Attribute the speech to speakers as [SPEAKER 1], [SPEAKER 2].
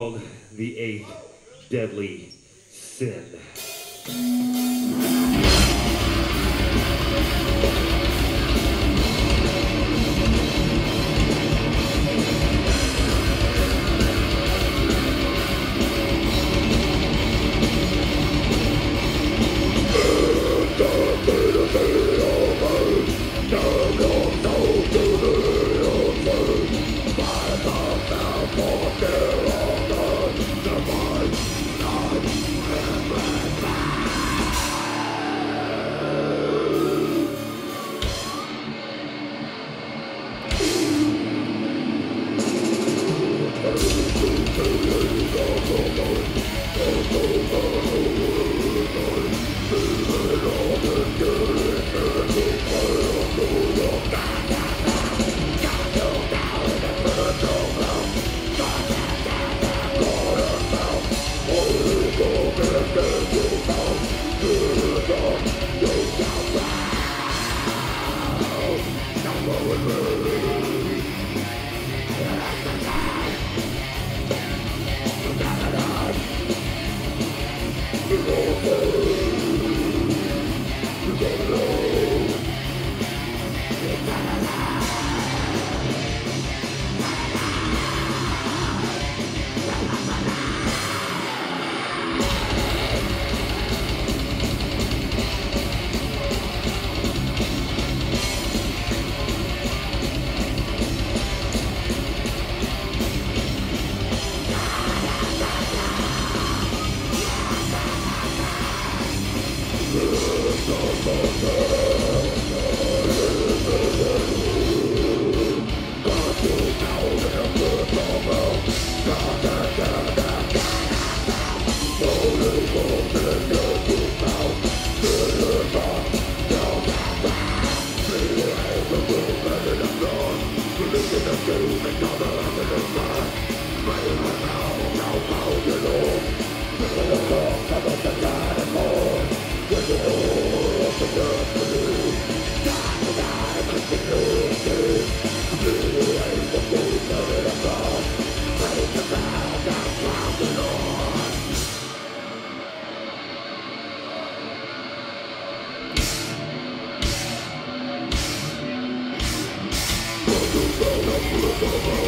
[SPEAKER 1] called the eighth deadly sin.
[SPEAKER 2] Ugh. Da da Come on.